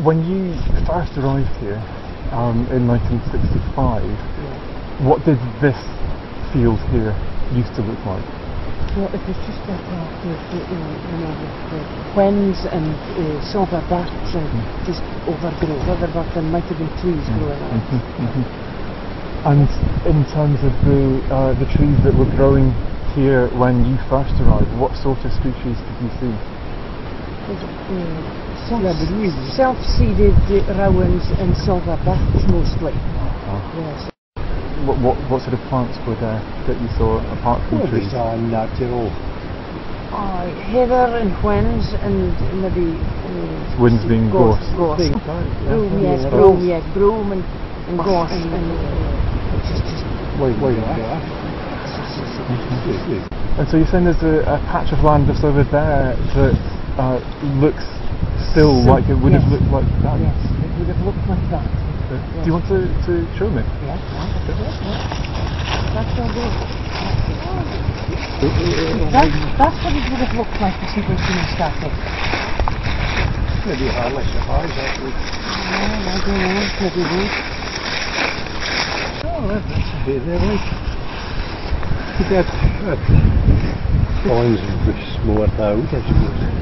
When you first arrived here um, in 1965, what did this field here used to look like? Well, it was just like that, you know, the, the whins and uh, silver bats and just overgrown. Whether but there might have been trees growing on it. And in terms of the uh, the trees that were growing here when you first arrived, what sort of species did you see? Was self- Self-seeded rowans and silver bats mostly. Yes. What, what what sort of plants were there that you saw apart from Well, trees? it's all natural. Uh, heather and whins and maybe uh, Whins being gorse. gorse. Thing. Broom, yes, Yeah. broom, yes, broom and, and gorse and uh, just, just, Wait, wait, And so you're saying there's a, a patch of land just over there that uh, looks still So- like it would have looked like that. yes, it would have looked like that. Uh, Do you want to, to show me? Yes, yes, yes, yes. That's all good. That, that's what it would have looked like to see when she started. Maybe hardly surprised actually. Oh, I don't know, maybe we. Oh, that's a bit there, like. That, that lines was more out, I suppose.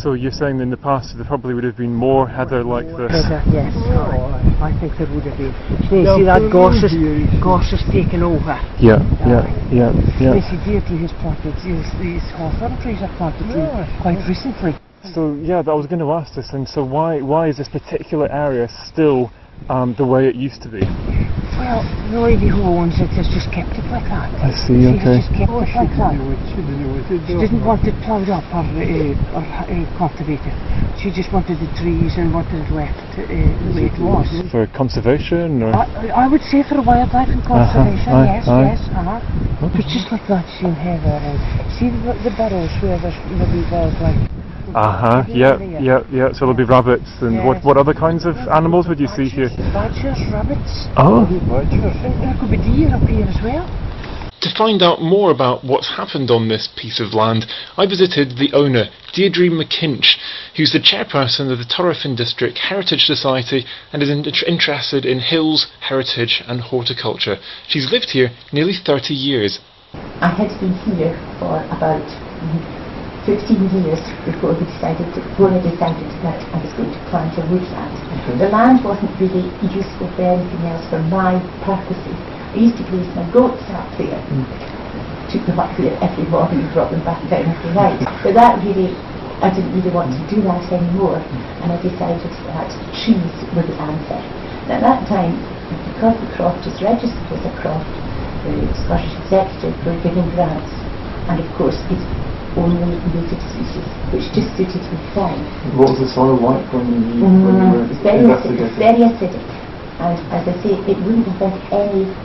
So you're saying in the past there probably would have been more heather like this? Heather, yes. Oh, I think there would have been. See, Now, see that gorse is, gorse is taken over. Yeah, yeah, yeah, yeah. Missy Deirdre has planted these, these hawthorn trees are planted too, Yeah. quite recently. So yeah, I was going to ask this. And so why why is this particular area still um, the way it used to be? Well, the lady who owns it has just kept it like that. I see. She Okay. has just kept Oh, it she like that. didn't she didn't know what to do. She didn't want it ploughed up or, uh, or uh, cultivated. She just wanted the trees and wanted it left uh, the way it was. For conservation or? I, I would say for wildlife and conservation, aye, yes, aye. yes, uh-huh. But just like that, she and Heather, and see the, the burrows where there's maybe wildlife. Uh huh. Yeah, yeah, yeah. So there'll be rabbits and what Yes. what other kinds of animals would you see here? Badgers, rabbits, Oh. Badgers. and there could be deer up here as well. To find out more about what's happened on this piece of land, I visited the owner, Deirdre McKinch, who's the chairperson of the Turriff and District Heritage Society and is in- interested in hills, heritage and horticulture. She's lived here nearly 30 years. I had been here for about 15 years before we decided to, I decided that I was going to plant a woodland. The land wasn't really useful for anything else for my purposes. I used to graze my goats up there. Took them up there every morning and brought them back down every night. But that really, I didn't really want to do mm. that anymore. Mm. And I decided that trees were the answer. And at that time, because the croft was registered as a croft, the Scottish Executive were giving grants. And of course, it's only native species, which just suited me fine. What was the soil like when you, Mm, it's very acidic, very acidic. And as I say, it wouldn't have had any,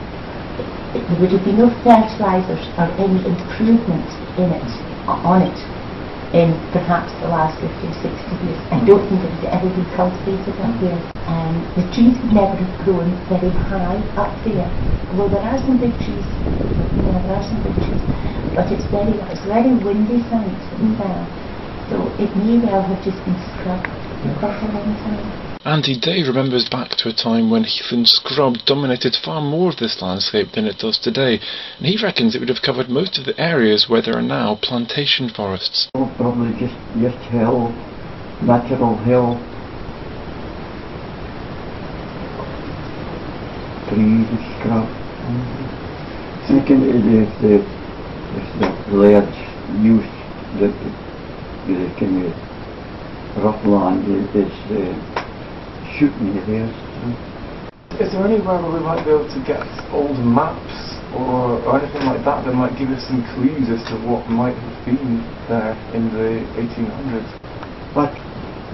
it, there would have been no fertilisers or any improvement in it, on it, in perhaps the last 50 or 60 years. I don't think it had ever been cultivated up there. And um, the trees would never have grown very high up there. Well, there are some big trees, you there are some big trees, but it's very, it's very windy site, there? So it may well have just been scrubbed for quite a long time. Andy Day remembers back to a time when heath and scrub dominated far more of this landscape than it does today, and he reckons it would have covered most of the areas where there are now plantation forests. Oh, probably just just hill, natural hill. Trees and scrub. Second is the if the large use the the, the of rough land is, is shooting areas. Is there anywhere where we might be able to get old maps or, or anything like that that might give us some clues as to what might have been there in the 1800s? That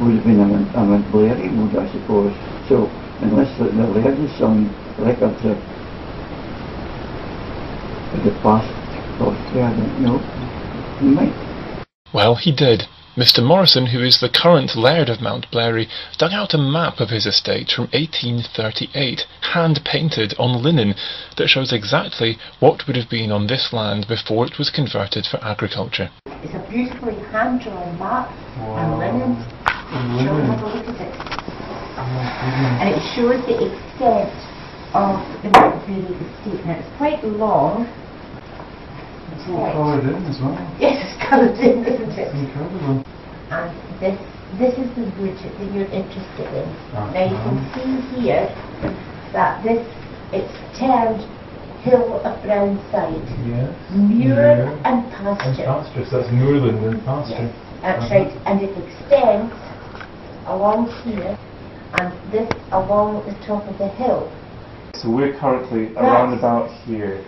would have been a, a Blairy wood, I suppose. So unless the, the there is some records of, of the past Austria, I don't know. You might Well, he did. Mr. Morrison, who is the current Laird of Mount Blairy, dug out a map of his estate from 1838, hand painted on linen, that shows exactly what would have been on this land before it was converted for agriculture. It's a beautifully hand-drawn map and linen Shall we have a look at it? And it shows the extent of the Mount Blairy estate. Now, it's quite long. It's all coloured in as well. Yes, it's in, isn't it? Incredible. And this, this is the wood that you're interested in. Uh-huh. Now you can see here that this, it's termed hill of brown side. Yes. Muir Muir and And pasture. pasture, so that's moorland and pasture. Yes, that's Uh-huh. right. And it extends along here and this along the top of the hill. So we're currently around about here.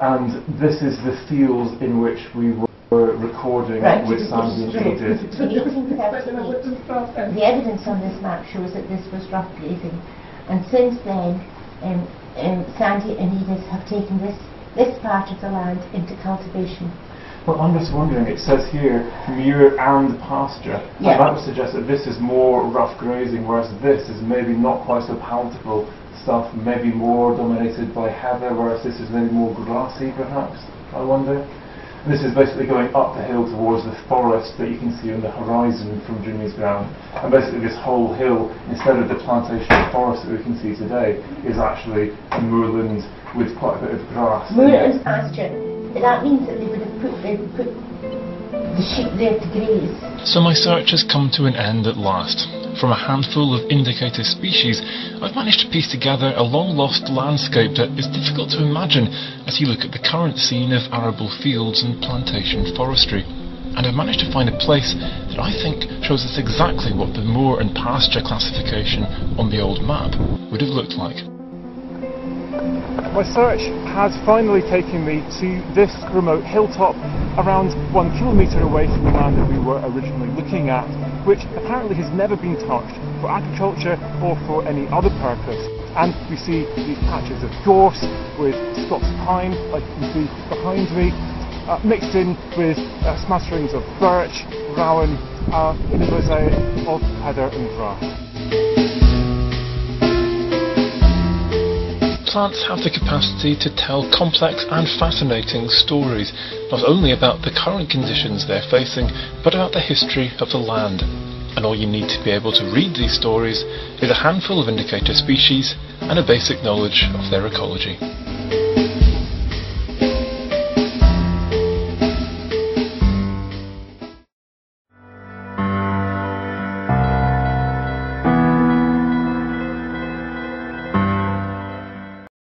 And this is the fields in which we were recording Right. with Sandy and Edith. The evidence on this map shows that this was rough grazing. And since then, um, um, Sandy and Edith have taken this, this part of the land into cultivation. Well, I'm just wondering, it says here muir and pasture. Yeah. And that would suggest that this is more rough grazing, whereas this is maybe not quite so palatable stuff, maybe more dominated by heather, whereas this is maybe more grassy perhaps, I wonder. And This is basically going up the hill towards the forest that you can see on the horizon from Jimmy's ground. And basically this whole hill, instead of the plantation of forest that we can see today, is actually a moorland with quite a bit of grass. in Moor pasture. That means that they would have put, they would put the sheep there to graze. So my search has come to an end at last. From a handful of indicator species, I've managed to piece together a long lost landscape that is difficult to imagine as you look at the current scene of arable fields and plantation forestry. And I've managed to find a place that I think shows us exactly what the moor and pasture classification on the old map would have looked like. My search has finally taken me to this remote hilltop around one kilometre away from the land that we were originally looking at, which apparently has never been touched for agriculture or for any other purpose. And we see these patches of gorse with Scots pine, like you can see behind me, uh, mixed in with uh, smatterings of birch, rowan, uh, in a mosaic of heather and grass. Plants have the capacity to tell complex and fascinating stories, not only about the current conditions they're facing, but about the history of the land. And all you need to be able to read these stories is a handful of indicator species and a basic knowledge of their ecology.